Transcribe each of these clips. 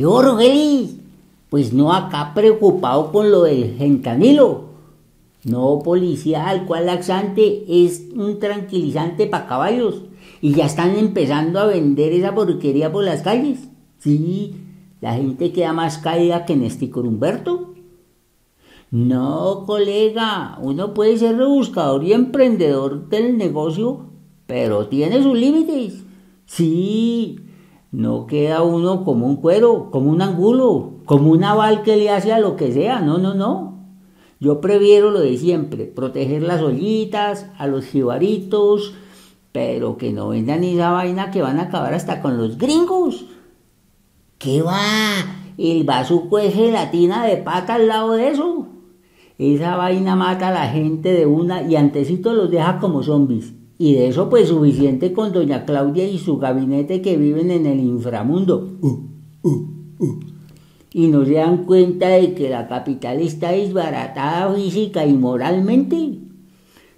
¿Qué Rogelis? Pues no acá preocupado con lo del gentanilo. No, policía, cual laxante es un tranquilizante para caballos. Y ya están empezando a vender esa porquería por las calles. Sí, la gente queda más caída que Néstor Humberto. No, colega, uno puede ser rebuscador y emprendedor del negocio, pero tiene sus límites. Sí, no queda uno como un cuero, como un angulo, como un aval que le hace a lo que sea. No, no, no. Yo prefiero lo de siempre, proteger las ollitas, a los jibaritos, pero que no vendan esa vaina que van a acabar hasta con los gringos. ¿Qué va? El bazuco es gelatina de pata al lado de eso. Esa vaina mata a la gente de una y antecito los deja como zombies. Y de eso pues suficiente con doña Claudia y su gabinete que viven en el inframundo. Uh, uh, uh. Y no se dan cuenta de que la capital está desbaratada física y moralmente.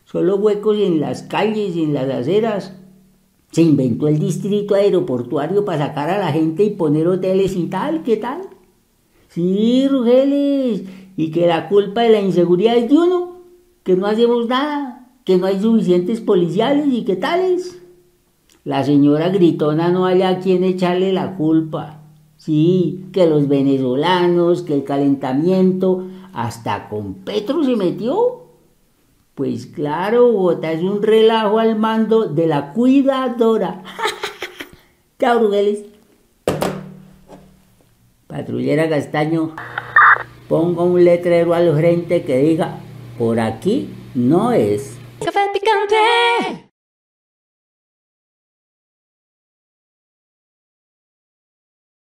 Solo huecos en las calles y en las aceras. Se inventó el distrito aeroportuario para sacar a la gente y poner hoteles y tal, ¿qué tal? Sí, Rugeles, y que la culpa de la inseguridad es de uno, que no hacemos nada, que no hay suficientes policiales y qué tales. La señora gritona no haya quien echarle la culpa. Sí, que los venezolanos, que el calentamiento, hasta con Petro se metió. Pues claro, Bogotá es un relajo al mando de la cuidadora. Cabrugeles. Patrullera Castaño, ponga un letrero al frente que diga, por aquí no es. damn